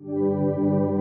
Música